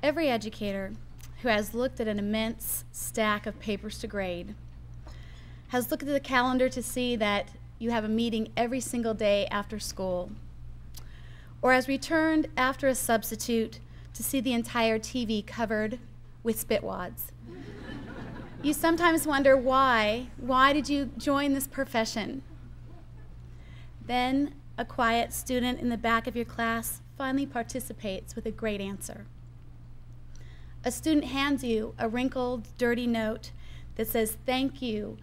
Every educator who has looked at an immense stack of papers to grade has looked at the calendar to see that you have a meeting every single day after school, or has returned after a substitute to see the entire TV covered with spitwads. you sometimes wonder why. Why did you join this profession? Then a quiet student in the back of your class finally participates with a great answer. A student hands you a wrinkled, dirty note that says, Thank you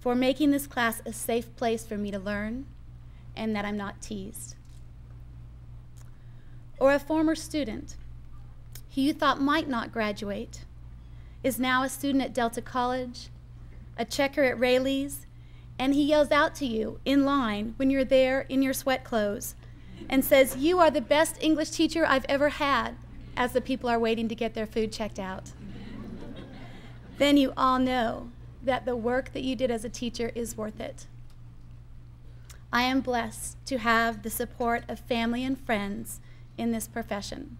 for making this class a safe place for me to learn and that I'm not teased. Or a former student who you thought might not graduate is now a student at Delta College, a checker at Raley's, and he yells out to you in line when you're there in your sweat clothes and says, You are the best English teacher I've ever had, as the people are waiting to get their food checked out. then you all know that the work that you did as a teacher is worth it. I am blessed to have the support of family and friends in this profession.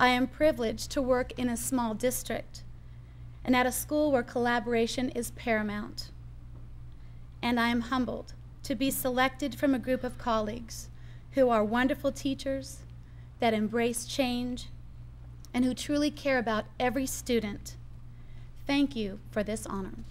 I am privileged to work in a small district and at a school where collaboration is paramount. And I am humbled to be selected from a group of colleagues who are wonderful teachers that embrace change and who truly care about every student Thank you for this honor.